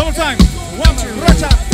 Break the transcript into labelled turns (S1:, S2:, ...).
S1: Double time. One, two, racha.